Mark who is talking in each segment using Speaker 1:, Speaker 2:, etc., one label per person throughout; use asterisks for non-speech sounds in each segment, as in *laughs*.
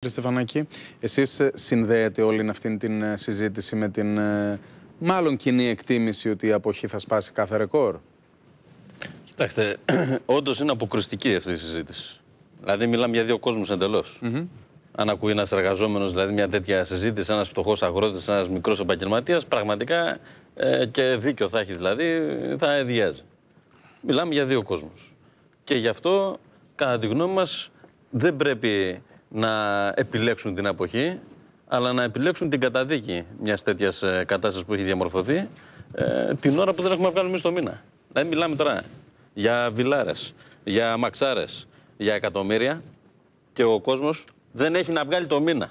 Speaker 1: Κύριε Στεφανάκη, εσείς ε, συνδέετε όλη αυτή την ε, συζήτηση με την ε, μάλλον κοινή εκτίμηση ότι η αποχή θα σπάσει κάθε ρεκόρ;
Speaker 2: Κοιτάξτε, *clears throat* όντως είναι αποκρουστική αυτή η συζήτηση. Δηλαδή, μιλάμε για δύο κόσμους εντελώς. Αν ακούει ένας εργαζόμενος δηλαδή μια τέτοια συζήτηση, ένας φτωχός αγρότης, ένας μικρός επαγγελματίας, πραγματικά ε, και δίκιο θα έχει δηλαδή, θα εδιάζει. Μιλάμε για δύο κόσμους. Και γι' αυτό, κατά τη γνώμη μας, δεν πρέπει να επιλέξουν την αποχή, αλλά να επιλέξουν την καταδίκη μιας τέτοιας κατάστασης που έχει διαμορφωθεί ε, την ώρα που δεν έχουμε βγάλει εμείς το μήνα. Δηλαδή, μιλάμε τώρα για βιλάρες, για μαξάρες, για εκατομμύρια και ο κόσμος δεν έχει να βγάλει το μήνα.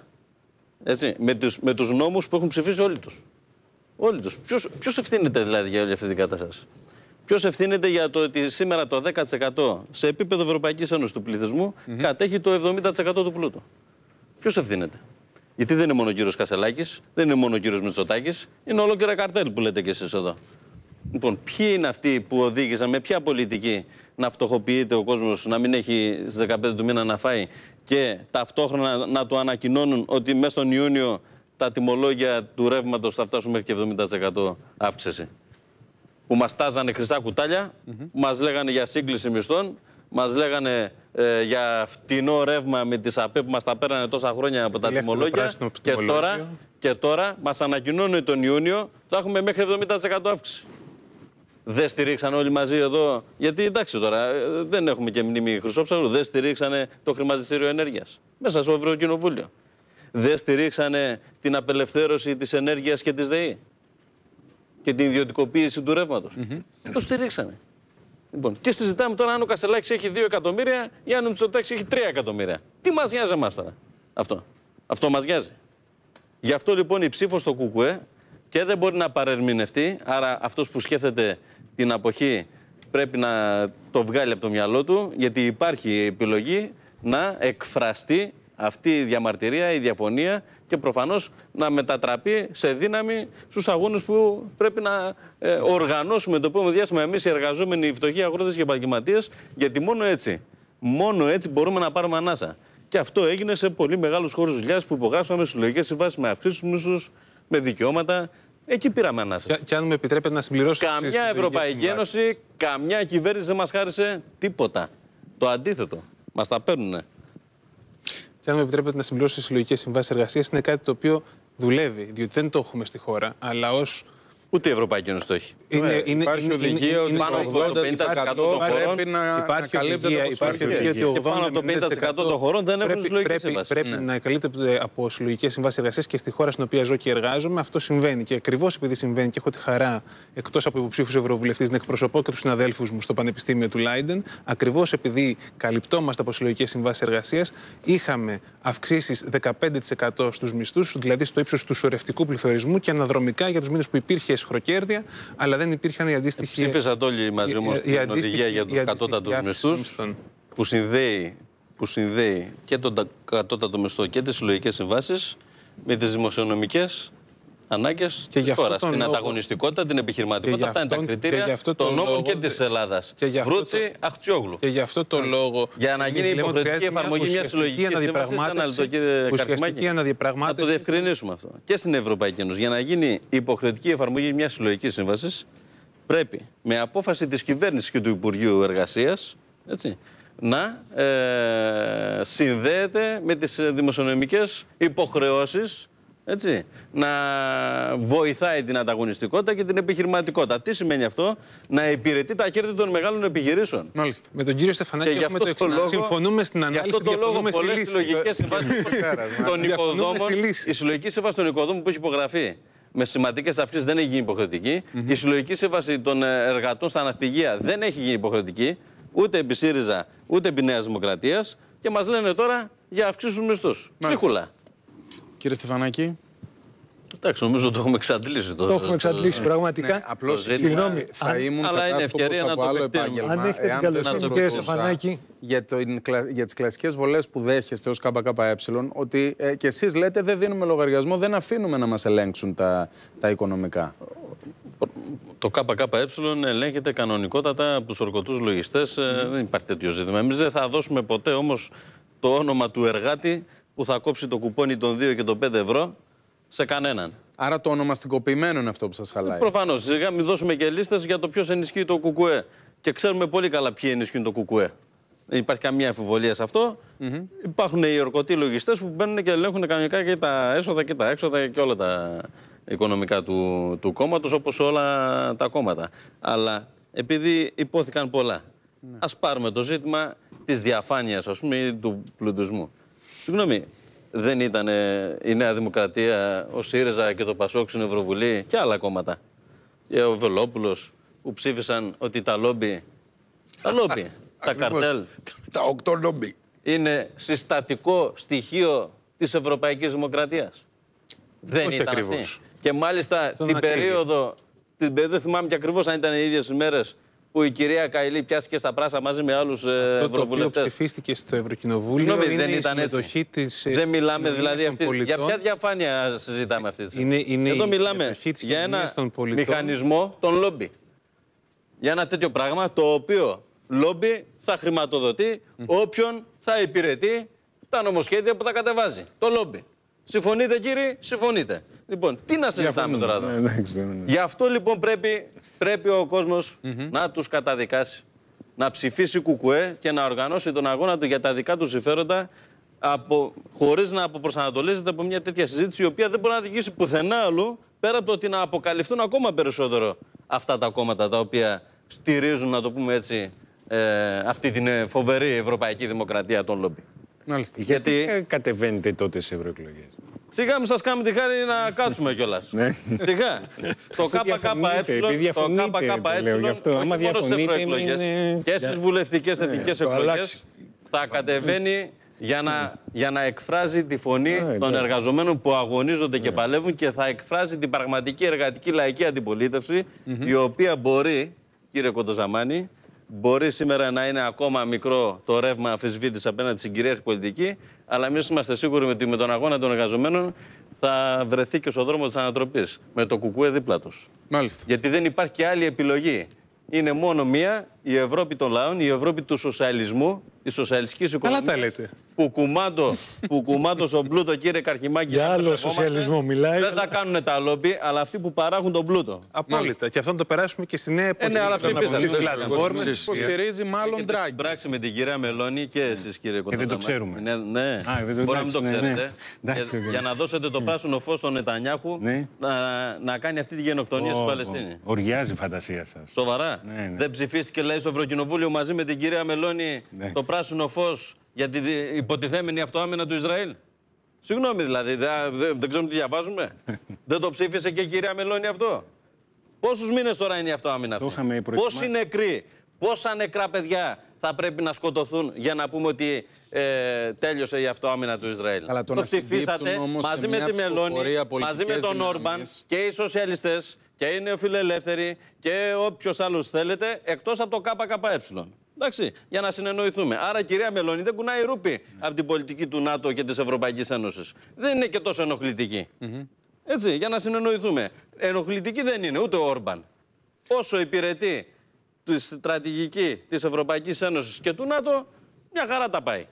Speaker 2: Έτσι, με τους, με τους νόμους που έχουν ψηφίσει όλοι τους. Όλοι τους. Ποιος, ποιος ευθύνεται δηλαδή για όλη αυτή την κατάσταση; Ποιος ευθύνεται για το ότι σήμερα το 10% σε επίπεδο Ευρωπαϊκής Ένωσης του πληθυσμού κατέχει το 70% του πλούτου. Ποιος ευθύνεται; Γιατί δεν είναι μόνο ο κύριος Κασελάκης, δεν είναι μόνο ο κύριος Μητσοτάκης, είναι ολόκληρα καρτέλ που λέτε κι εσείς εδώ. Λοιπόν, ποιοι είναι αυτοί που οδήγησαν, με ποια πολιτική να φτωχοποιείται ο κόσμος, να μην έχει στις 15 του μήνα να φάει και ταυτόχρονα να του ανακοινώνουν ότι μέσα στον Ιούνιο τα τιμολόγια του ρεύματος θα φτάσουν μέχρι και 70% αύξηση; Που μας τάζανε χρυσά κουτάλια, mm -hmm. μας λέγανε για σύγκληση μισθών, μας λέγανε ε, για φτηνό ρεύμα με τις ΑΠΕ που μας τα πέρανε τόσα χρόνια από τα τιμολόγια. Και τώρα, και τώρα μας ανακοινώνουν τον Ιούνιο θα έχουμε μέχρι 70% αύξηση δεν στηρίξαν όλοι μαζί εδώ. Γιατί εντάξει τώρα, ε, δεν έχουμε και μνήμη Χρυσόψαρου. Δεν στηρίξανε το χρηματιστήριο ενέργειας μέσα στο Ευρωκοινοβούλιο. Δεν στηρίξανε την απελευθέρωση της ενέργειας και της ΔΕΗ και την ιδιωτικοποίηση του ρεύματος. Mm Το στηρίξανε. Λοιπόν, και συζητάμε τώρα αν ο Κασελάκης έχει 2 εκατομμύρια ή αν ο Μητσοτάκης έχει 3 εκατομμύρια. Τι μας νοιάζει εμάς τώρα; Αυτό. Αυτό μας νοιάζει. Γι' αυτό λοιπόν η ψήφος στο ΚΚΕ και δεν μπορεί να παρερμηνευτεί. Άρα αυτός που σκέφτεται την αποχή πρέπει να το βγάλει από το μυαλό του, γιατί υπάρχει επιλογή να εκφραστεί αυτή η διαμαρτυρία, η διαφωνία και προφανώς να μετατραπεί σε δύναμη στους αγώνες που πρέπει να ε, οργανώσουμε το επόμενο διάστημα εμείς οι εργαζόμενοι, οι φτωχοί αγρότες και επαγγελματίες, γιατί μόνο έτσι, μόνο έτσι μπορούμε να πάρουμε ανάσα. Και αυτό έγινε σε πολύ μεγάλους χώρους δουλειάς που υπογράψαμε συλλογικές συμβάσεις με αυξήσεις μισθούς, με δικαιώματα. Εκεί πήραμε ανάσα.
Speaker 1: Και, και αν μου επιτρέπετε να συμπληρώσω.
Speaker 2: Καμιά Ευρωπαϊκή Ένωση, καμιά κυβέρνηση δεν μας χάρισε τίποτα. Το αντίθετο. Μας τα παίρνουν.
Speaker 1: Και αν μου επιτρέπετε να συμπληρώσω συλλογικές συμβάσεις εργασίας, είναι κάτι το οποίο δουλεύει. Διότι δεν το έχουμε στη χώρα, αλλά ως
Speaker 2: Ούτε η Ευρωπαϊκή Ένωση το έχει.
Speaker 1: Είναι, είναι,
Speaker 2: υπάρχει οδηγία ότι πάνω από το 50% των χωρών
Speaker 1: πρέπει να υπάρχει οδηγία, υπάρχει οδηγία
Speaker 2: ότι πάνω από το 50% των χωρών δεν έχουν συλλογικές
Speaker 1: συμβάσεις. Πρέπει ναι. να καλύπτεται από συλλογικές συμβάσεις εργασίας και στη χώρα στην οποία ζω και εργάζομαι αυτό συμβαίνει. Και ακριβώς επειδή συμβαίνει και έχω τη χαρά εκτός από υποψήφιου ευρωβουλευτής να εκπροσωπώ και τους συναδέλφους μου στο Πανεπιστήμιο του Λάιντεν, ακριβώς επειδή καλυπτόμαστε από συλλογικές συμβάσεις εργασίας, είχαμε αυξήσεις 15% στους μισθούς, δηλαδή στο ύψος του σωρευτικού πληθωρισμού και αναδρομικά για τους μήνες που υπήρχε εσχροκέρδια, αλλά δεν υπήρχαν οι αντίστοιχοι.
Speaker 2: Ψήφισαν όλοι μαζί μου την οδηγία για τους κατώτατους μισθούς που συνδέει, που συνδέει και τον κατώτατο μισθό και τις συλλογικές συμβάσεις με τις δημοσιονομικές ανάγκες της χώρας. Την ανταγωνιστικότητα, την επιχειρηματικότητα. Αυτά είναι τα κριτήρια των νόμων και της Ελλάδας. Βρούτσι, Αχτσιόγλου.
Speaker 1: Και γι' αυτό το λόγο.
Speaker 2: Για να γίνει υποχρεωτική εφαρμογή μιας συλλογική αναδιαπραγμάτευση. Να το διευκρινίσουμε αυτό. Και στην Ευρωπαϊκή Ένωση. Για να γίνει υποχρεωτική εφαρμογή μιας συλλογικής σύμβασης, πρέπει με απόφαση της κυβέρνησης και του Υπουργείου Εργασίας να ε, συνδέεται με τις δημοσιονομικές υποχρεώσεις έτσι, να βοηθάει την ανταγωνιστικότητα και την επιχειρηματικότητα. Τι σημαίνει αυτό, να υπηρετεί τα κέρδη των μεγάλων επιχειρήσεων.
Speaker 1: Μάλιστα. Με τον κύριο Στεφανάκη και έχουμε το εξής. Συμφωνούμε στην ανάλυση.
Speaker 2: Γι' αυτό το λόγο πολλές συλλογικές συμβάσεις *laughs* των οικοδόμων, η συλλογική σύμβαση των οικοδόμων που έχει υπογραφεί με σημαντικές αυξήσεις δεν έχει γίνει υποχρεωτική. Mm -hmm. Η συλλογική σύμβαση των εργατών στα ναυπηγεία δεν έχει γίνει υποχρεωτική. Ούτε επί ΣΥΡΙΖΑ ούτε επί Νέας Δημοκρατίας. Και μας λένε τώρα για αυξήσουν μισθούς. Ψίχουλα.
Speaker 1: Κύριε Στεφανάκη.
Speaker 2: Εντάξει, νομίζω το έχουμε εξαντλήσει.
Speaker 3: Το, το έχουμε εξαντλήσει ναι. πραγματικά. Ναι,
Speaker 1: Απλώς συγγνώμη. Θα ήμουν
Speaker 2: αλλά είναι ευκαιρία να το άλλο επάγγελμα.
Speaker 3: Αν έχετε την καλοσύνη, κύριε Στεφανάκη.
Speaker 1: Για, το, για τις κλασικές βολές που δέχεστε ως ΚΚΕ, ότι ε, και εσείς λέτε δεν δίνουμε λογαριασμό, δεν αφήνουμε να μας ελέγξουν τα, τα οικονομικά.
Speaker 2: Το ΚΚΕ ελέγχεται κανονικότατα από τους ορκωτούς λογιστές. Mm. δεν υπάρχει τέτοιο ζήτημα. Εμείς δεν θα δώσουμε ποτέ όμως το όνομα του εργάτη που θα κόψει το κουπόνι των 2 και των 5 ευρώ σε κανέναν.
Speaker 4: Άρα το ονομαστικοποιημένο είναι αυτό που σας χαλάει.
Speaker 2: Προφανώς. Σιγά μην δώσουμε και λίστες για το ποιος ενισχύει το κουκουέ. Και ξέρουμε πολύ καλά ποιοι ενισχύουν το κουκουέ. Δεν υπάρχει καμία αμφιβολία σε αυτό. Mm-hmm. Υπάρχουν οι ορκωτοί λογιστές που μπαίνουν και ελέγχουν κανονικά και τα έσοδα και τα έξοδα και όλα τα οικονομικά του, του κόμματος, όπως όλα τα κόμματα. Αλλά επειδή υπόθηκαν πολλά, ναι. ας πάρουμε το ζήτημα της διαφάνειας, ας πούμε, ή του πλουτισμού. Συγγνώμη, δεν ήταν η Νέα Δημοκρατία, ο ΣΥΡΙΖΑ και το ΠΑΣΟΚ στην Ευρωβουλή και άλλα κόμματα. Και ο Βελόπουλος που ψήφισαν ότι τα λόμπι. Τα λόμπι, *laughs* τα καρτέλ.
Speaker 5: Τα οκτώ λόμπι.
Speaker 2: Είναι συστατικό στοιχείο της Ευρωπαϊκής Δημοκρατίας. Δεν ήταν ακριβώς. αυτή. Και μάλιστα την περίοδο. Την, δεν θυμάμαι και ακριβώς αν ήταν οι ίδιες ημέρες που η κυρία Καηλή πιάστηκε στα πράσα μαζί με άλλους ευρωβουλευτέ.
Speaker 1: Το οποίο ψηφίστηκε στο Ευρωκοινοβούλιο.
Speaker 2: Συγγνώμη, δεν ήταν έτσι. Της, ε, δεν μιλάμε δηλαδή αυτή, για ποια διαφάνεια συζητάμε αυτή τη στιγμή; Είναι, είναι Εδώ μιλάμε για ένα μηχανισμό των λόμπι. Για ένα τέτοιο πράγμα το οποίο λόμπι θα χρηματοδοτεί όποιον θα υπηρετεί τα νομοσχέδια που θα κατεβάζει. Το λόμπι. Συμφωνείτε κύριοι, συμφωνείτε. Λοιπόν, τι να συζητάμε τώρα εδώ; Ναι, ναι, ναι. Γι' αυτό λοιπόν πρέπει, πρέπει ο κοσμος να τους καταδικάσει. Να ψηφίσει κουκουέ και να οργανώσει τον αγώνα του για τα δικά του συμφέροντα από, χωρίς να αποπροσανατολίζεται από μια τέτοια συζήτηση η οποία δεν μπορεί να δικήσει πουθενά αλλού πέρα από το ότι να αποκαλυφθούν ακόμα περισσότερο αυτά τα κόμματα τα οποία στηρίζουν, να το πούμε έτσι, ε, αυτή την ε, φοβερή ευρωπαϊκή δημοκρατία των λόμπι.
Speaker 5: Μάλιστα. Γιατί, Γιατί κατεβαίνετε τότε σε ευρωεκλογές;
Speaker 2: Σιγά μην σας κάνουμε τη χάρη να κάτσουμε κιόλας. Ναι. Σιγά. το ΚΚΕ, το ΚΚΕ,
Speaker 5: γι' αυτό, άμα διαφωνείτε,
Speaker 2: και στις βουλευτικές ναι, εθνικές εκλογές θα κατεβαίνει για να, για να εκφράζει τη φωνή των εργαζομένων που αγωνίζονται και παλεύουν και θα εκφράζει την πραγματική εργατική λαϊκή αντιπολίτευση, η οποία μπορεί, κύριε Κοντοζαμάνη, Μπορεί σήμερα να είναι ακόμα μικρό το ρεύμα αμφισβήτηση απέναντι στην κυρίαρχη πολιτική, αλλά εμείς είμαστε σίγουροι ότι με τον αγώνα των εργαζομένων θα βρεθεί και στο δρόμο της ανατροπής. Με το κουκούε δίπλα τους.
Speaker 1: Μάλιστα.
Speaker 2: Γιατί δεν υπάρχει και άλλη επιλογή. Είναι μόνο μία η Ευρώπη των λαών, η Ευρώπη του σοσιαλισμού, η σοσιαλιστικής οικονομία.
Speaker 1: Καλά τα λέτε.
Speaker 2: Που κουμάντο, που κουμάντο στον πλούτο, κύριε Καρχημάκη.
Speaker 3: Για άλλο σοσιαλισμό μιλάει.
Speaker 2: Δεν θα κάνουν τα λόμπι, αλλά αυτοί που παράγουν τον πλούτο.
Speaker 1: Απόλυτα. Και αυτό να το περάσουμε και στη νέα εποχή.
Speaker 2: Ε, ναι, αλλά ψήφισαν.
Speaker 4: Υποστηρίζει μάλλον Ντράγκη.
Speaker 2: πράξη με την κυρία Μελώνη και εσείς, κύριε Κοντζαμάνη.
Speaker 5: δεν το ξέρουμε.
Speaker 2: Ναι, ναι. Μπορεί να μην το ναι, ναι. ξέρετε. Για να δώσετε το πράσινο φως στον Νετανιάχου ναι. να κάνει αυτή τη γενοκτονία στην Παλαιστίνη.
Speaker 5: Οριάζει η φαντασία σας.
Speaker 2: Σοβαρά. Δεν ψηφίστηκε, λέει, στο Ευρωκοινοβούλιο μαζί με την κυρία Μελώνη ναι. το πράσινο φως για την υποτιθέμενη αυτοάμυνα του Ισραήλ. Συγγνώμη δηλαδή, δεν, δεν ξέρουμε τι διαβάζουμε. *laughs* δεν το ψήφισε και η κυρία Μελώνη αυτό. Πόσους μήνες τώρα είναι η αυτοάμυνα αυτή; Πόσοι νεκροί, πόσα νεκρά παιδιά θα πρέπει να σκοτωθούν για να πούμε ότι ε, τέλειωσε η αυτοάμυνα του Ισραήλ;
Speaker 4: Αλλά το, το ψηφίσατε
Speaker 2: μαζί με τη Μελώνη, μαζί με τον Όρμπαν και οι σοσιαλιστές και οι νεοφιλελεύθεροι και όποιος άλλος θέλετε, εκτός από το ΚΚΕ. Εντάξει, για να συνεννοηθούμε. Άρα, κυρία Μελώνη, δεν κουνάει ρούπι από την πολιτική του ΝΑΤΟ και της Ευρωπαϊκής Ένωσης. Δεν είναι και τόσο ενοχλητική. Έτσι, για να συνεννοηθούμε. Ενοχλητική δεν είναι ούτε ο Όρμπαν. Όσο υπηρετεί τη στρατηγική της Ευρωπαϊκής Ένωσης και του ΝΑΤΟ, μια χαρά τα πάει.